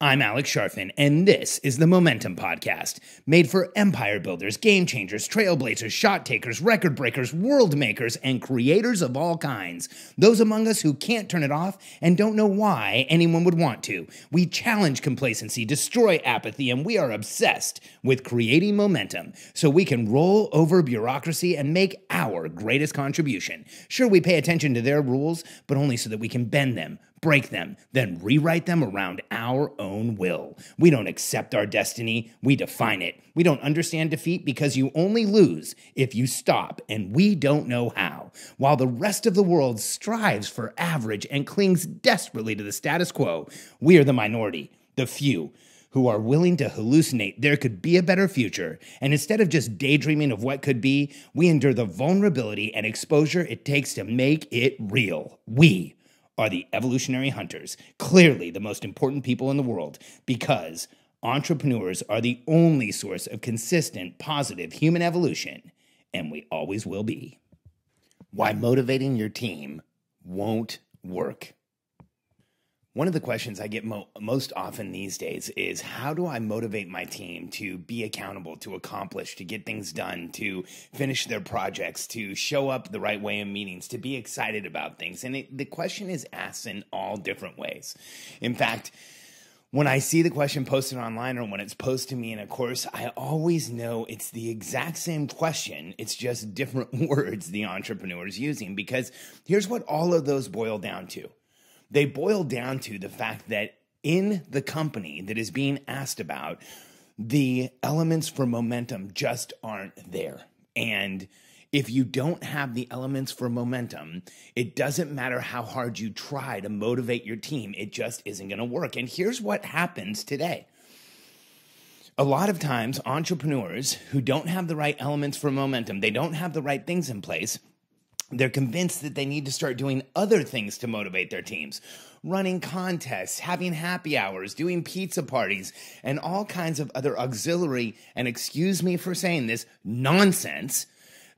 I'm Alex Charfen, and this is the Momentum Podcast, made for empire builders, game changers, trailblazers, shot takers, record breakers, world makers, and creators of all kinds. Those among us who can't turn it off and don't know why anyone would want to. We challenge complacency, destroy apathy, and we are obsessed with creating momentum so we can roll over bureaucracy and make our greatest contribution. Sure, we pay attention to their rules, but only so that we can bend them break them, then rewrite them around our own will. We don't accept our destiny, we define it. We don't understand defeat because you only lose if you stop, and we don't know how. While the rest of the world strives for average and clings desperately to the status quo, we are the minority, the few who are willing to hallucinate there could be a better future. And instead of just daydreaming of what could be, we endure the vulnerability and exposure it takes to make it real. We are the evolutionary hunters, clearly the most important people in the world, because entrepreneurs are the only source of consistent, positive human evolution, and we always will be. Why motivating your team won't work. One of the questions I get mo- most often these days is how do I motivate my team to be accountable, to accomplish, to get things done, to finish their projects, to show up the right way in meetings, to be excited about things? And it, the question is asked in all different ways. In fact, when I see the question posted online or when it's posted to me in a course, I always know it's the exact same question. It's just different words the entrepreneur is using because here's what all of those boil down to they boil down to the fact that in the company that is being asked about, the elements for momentum just aren't there. And if you don't have the elements for momentum, it doesn't matter how hard you try to motivate your team, it just isn't going to work. And here's what happens today. A lot of times, entrepreneurs who don't have the right elements for momentum, they don't have the right things in place, they're convinced that they need to start doing other things to motivate their teams running contests, having happy hours, doing pizza parties, and all kinds of other auxiliary, and excuse me for saying this, nonsense.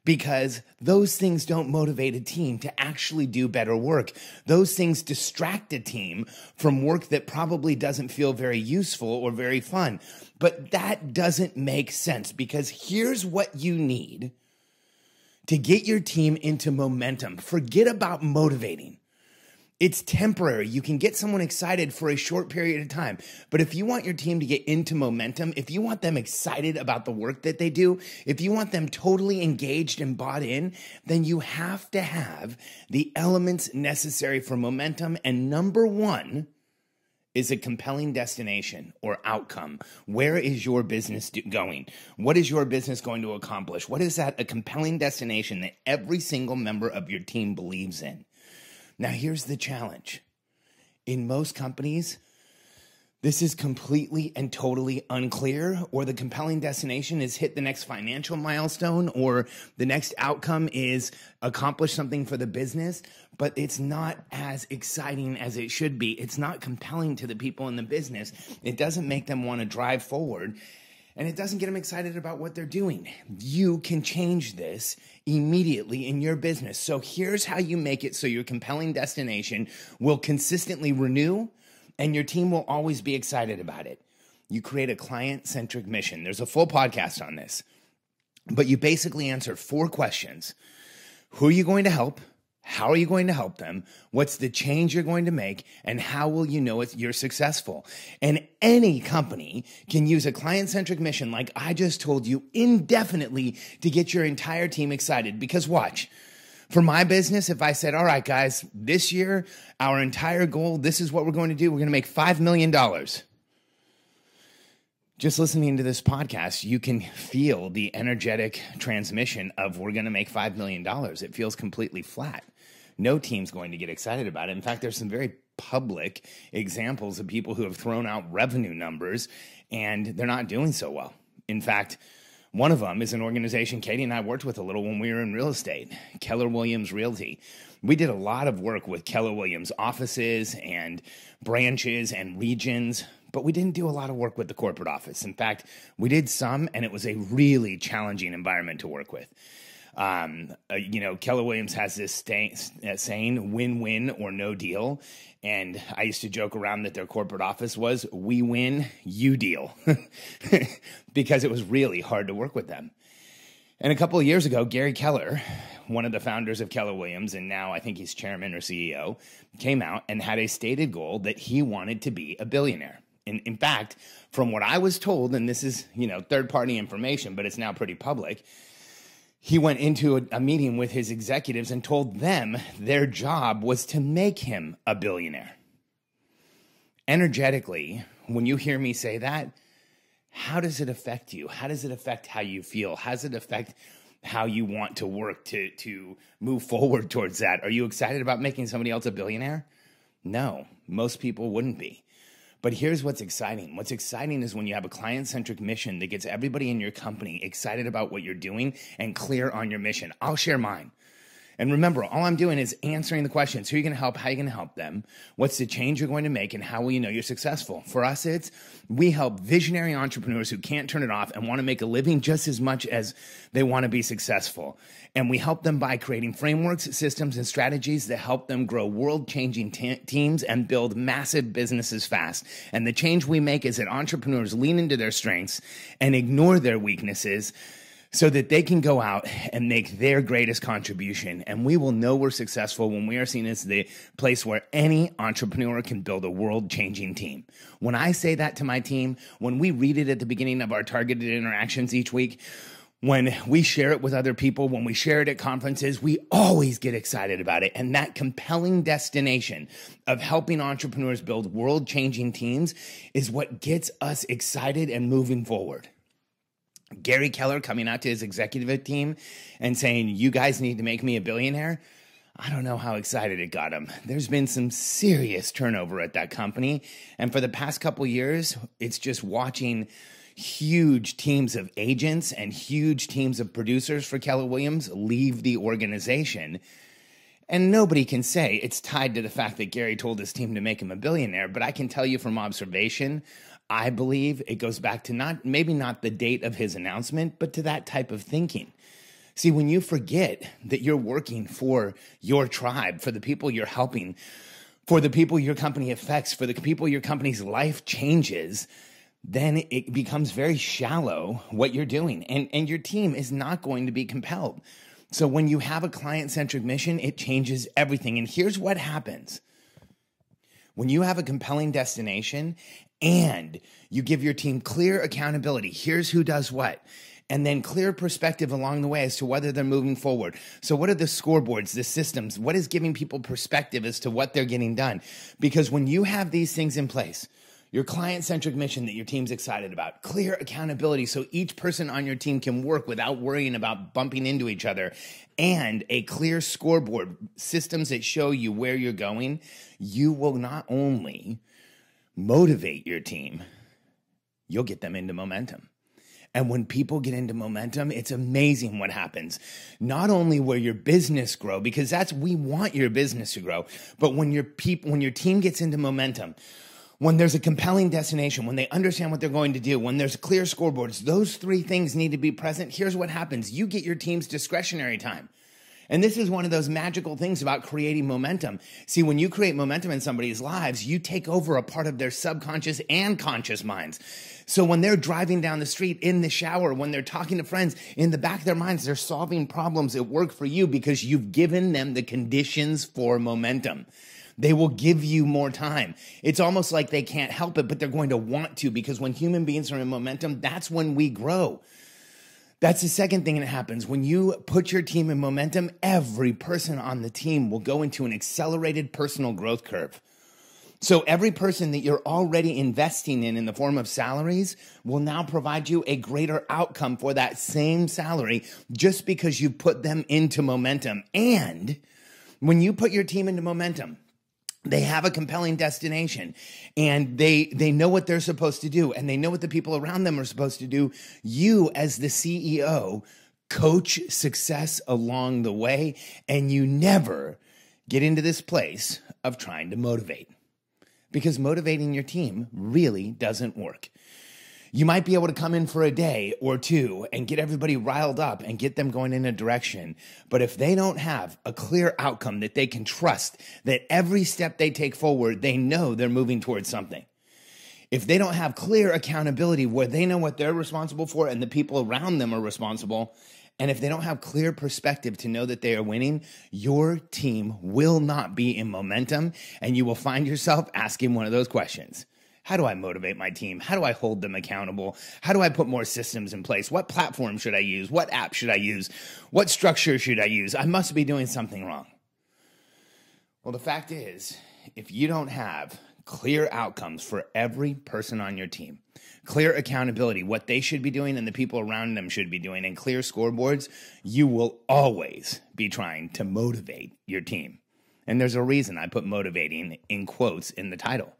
Because those things don't motivate a team to actually do better work. Those things distract a team from work that probably doesn't feel very useful or very fun. But that doesn't make sense because here's what you need to get your team into momentum. Forget about motivating. It's temporary. You can get someone excited for a short period of time. But if you want your team to get into momentum, if you want them excited about the work that they do, if you want them totally engaged and bought in, then you have to have the elements necessary for momentum. And number one, is a compelling destination or outcome? Where is your business going? What is your business going to accomplish? What is that a compelling destination that every single member of your team believes in? Now, here's the challenge. In most companies, this is completely and totally unclear, or the compelling destination is hit the next financial milestone, or the next outcome is accomplish something for the business, but it's not as exciting as it should be. It's not compelling to the people in the business. It doesn't make them want to drive forward, and it doesn't get them excited about what they're doing. You can change this immediately in your business. So here's how you make it so your compelling destination will consistently renew and your team will always be excited about it. You create a client centric mission. There's a full podcast on this, but you basically answer four questions Who are you going to help? How are you going to help them? What's the change you're going to make? And how will you know if you're successful? And any company can use a client centric mission like I just told you indefinitely to get your entire team excited. Because watch, for my business, if I said, all right, guys, this year, our entire goal, this is what we're going to do, we're going to make $5 million. Just listening to this podcast, you can feel the energetic transmission of we're going to make $5 million. It feels completely flat. No team's going to get excited about it. In fact, there's some very public examples of people who have thrown out revenue numbers and they're not doing so well. In fact, one of them is an organization Katie and I worked with a little when we were in real estate, Keller Williams Realty. We did a lot of work with Keller Williams offices and branches and regions, but we didn't do a lot of work with the corporate office. In fact, we did some, and it was a really challenging environment to work with. Um, uh, you know, Keller Williams has this uh, saying win win or no deal. And I used to joke around that their corporate office was we win, you deal, because it was really hard to work with them. And a couple of years ago, Gary Keller, one of the founders of Keller Williams, and now I think he's chairman or CEO, came out and had a stated goal that he wanted to be a billionaire. In, in fact, from what I was told, and this is, you know, third party information, but it's now pretty public, he went into a, a, meeting with his executives and told them their job was to make him a billionaire. Energetically, when you hear me say that, how does it affect you? How does it affect how you feel? How does it affect how you want to work to, to move forward towards that? Are you excited about making somebody else a billionaire? No, most people wouldn't be. But here's what's exciting. What's exciting is when you have a client centric mission that gets everybody in your company excited about what you're doing and clear on your mission. I'll share mine. And remember, all I'm doing is answering the questions. Who are you going to help? How are you going to help them? What's the change you're going to make? And how will you know you're successful? For us, it's we help visionary entrepreneurs who can't turn it off and want to make a living just as much as they want to be successful. And we help them by creating frameworks, systems, and strategies that help them grow world changing te- teams and build massive businesses fast. And the change we make is that entrepreneurs lean into their strengths and ignore their weaknesses so that they can go out and make their greatest contribution. And we will know we're successful when we are seen as the place where any entrepreneur can build a world changing team. When I say that to my team, when we read it at the beginning of our targeted interactions each week, when we share it with other people, when we share it at conferences, we always get excited about it. And that compelling destination of helping entrepreneurs build world changing teams is what gets us excited and moving forward. Gary Keller coming out to his executive team and saying, You guys need to make me a billionaire. I don't know how excited it got him. There's been some serious turnover at that company. And for the past couple years, it's just watching huge teams of agents and huge teams of producers for Keller Williams leave the organization. And nobody can say it's tied to the fact that Gary told his team to make him a billionaire, but I can tell you from observation I believe it goes back to not maybe not the date of his announcement, but to that type of thinking. See, when you forget that you're working for your tribe, for the people you're helping, for the people your company affects, for the people your company's life changes, then it becomes very shallow what you're doing. And, and your team is not going to be compelled. So when you have a client centric mission, it changes everything. And here's what happens when you have a compelling destination and you give your team clear accountability. Here's who does what. And then clear perspective along the way as to whether they're moving forward. So, what are the scoreboards, the systems? What is giving people perspective as to what they're getting done? Because when you have these things in place, your client centric mission that your team's excited about, clear accountability so each person on your team can work without worrying about bumping into each other, and a clear scoreboard, systems that show you where you're going, you will not only motivate your team, you'll get them into momentum. And when people get into momentum, it's amazing what happens. Not only will your business grow, because that's we want your business to grow, but when your people, when your team gets into momentum, when there's a compelling destination, when they understand what they're going to do, when there's clear scoreboards, those three things need to be present. Here's what happens. You get your team's discretionary time. And this is one of those magical things about creating momentum. See, when you create momentum in somebody's lives, you take over a part of their subconscious and conscious minds. So when they're driving down the street in the shower, when they're talking to friends, in the back of their minds, they're solving problems at work for you because you've given them the conditions for momentum. They will give you more time. It's almost like they can't help it, but they're going to want to because when human beings are in momentum, that's when we grow. That's the second thing that happens. When you put your team in momentum, every person on the team will go into an accelerated personal growth curve. So every person that you're already investing in in the form of salaries will now provide you a greater outcome for that same salary just because you put them into momentum. And when you put your team into momentum, they have a compelling destination and they they know what they're supposed to do and they know what the people around them are supposed to do. You as the CEO coach success along the way and you never get into this place of trying to motivate because motivating your team really doesn't work You might be able to come in for a day or two and get everybody riled up and get them going in a direction. But if they don't have a clear outcome that they can trust, that every step they take forward, they know they're moving towards something. If they don't have clear accountability where they know what they're responsible for and the people around them are responsible, and if they don't have clear perspective to know that they are winning, your team will not be in momentum and you will find yourself asking one of those questions. How do I motivate my team? How do I hold them accountable? How do I put more systems in place? What platform should I use? What app should I use? What structure should I use? I must be doing something wrong. Well, the fact is, if you don't have clear outcomes for every person on your team, clear accountability, what they should be doing and the people around them should be doing, and clear scoreboards, you will always be trying to motivate your team. And there's a reason I put motivating in quotes in the title.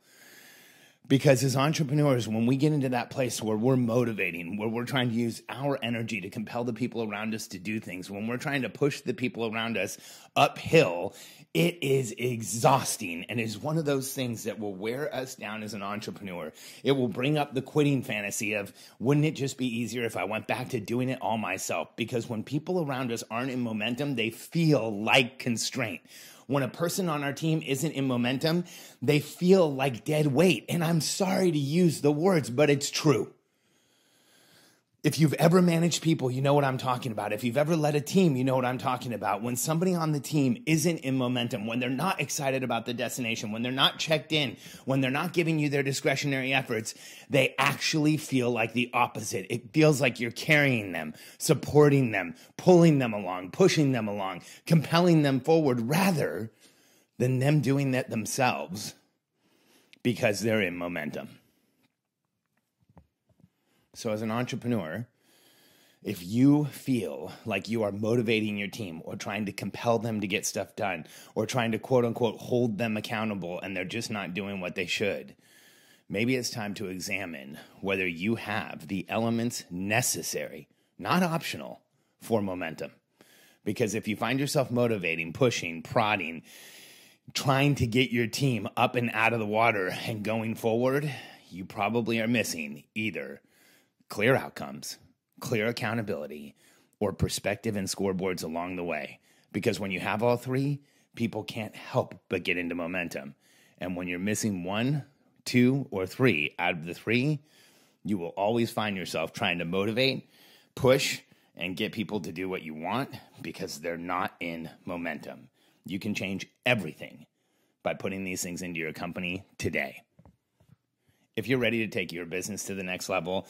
Because as entrepreneurs, when we get into that place where we're motivating, where we're trying to use our energy to compel the people around us to do things, when we're trying to push the people around us uphill, it is exhausting and is one of those things that will wear us down as an entrepreneur. It will bring up the quitting fantasy of wouldn't it just be easier if I went back to doing it all myself? Because when people around us aren't in momentum, they feel like constraint when a person on our team isn't in momentum, they feel like dead weight. And I'm sorry to use the words, but it's true. If you've ever managed people, you know what I'm talking about. If you've ever led a team, you know what I'm talking about. When somebody on the team isn't in momentum, when they're not excited about the destination, when they're not checked in, when they're not giving you their discretionary efforts, they actually feel like the opposite. It feels like you're carrying them, supporting them, pulling them along, pushing them along, compelling them forward rather than them doing that themselves because they're in momentum. So, as an entrepreneur, if you feel like you are motivating your team or trying to compel them to get stuff done or trying to quote unquote hold them accountable and they're just not doing what they should, maybe it's time to examine whether you have the elements necessary, not optional, for momentum. Because if you find yourself motivating, pushing, prodding, trying to get your team up and out of the water and going forward, you probably are missing either clear outcomes, clear accountability, or perspective and scoreboards along the way. Because when you have all three, people can't help but get into momentum. And when you're missing one, two, or three out of the three, you will always find yourself trying to motivate, push, and get people to do what you want because they're not in momentum. You can change everything by putting these things into your company today. If you're ready to take your business to the next level,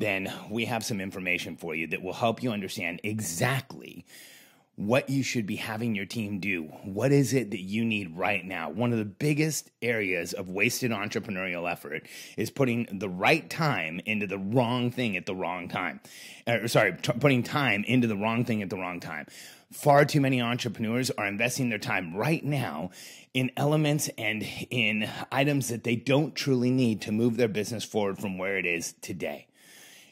then we have some information for you that will help you understand exactly what you should be having your team do. What is it that you need right now? One of the biggest areas of wasted entrepreneurial effort is putting the right time into the wrong thing at the wrong time. Uh, sorry, putting time into the wrong thing at the wrong time. Far too many entrepreneurs are investing their time right now in elements and in items that they don't truly need to move their business forward from where it is today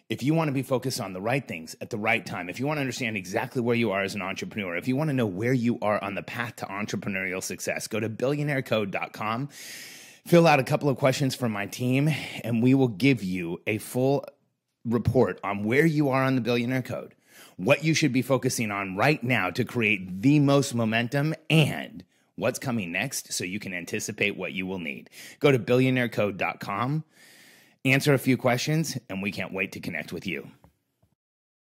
if you want to be focused on the right things at the right time, if you want to understand exactly where you are as an entrepreneur, if you want to know where you are on the path to entrepreneurial success, go to billionairecode.com, fill out a couple of questions for my team, and we will give you a full report on where you are on the billionaire code, what you should be focusing on right now to create the most momentum, and what's coming next so you can anticipate what you will need. Go to billionairecode.com answer a few questions, and we can't wait to connect with you.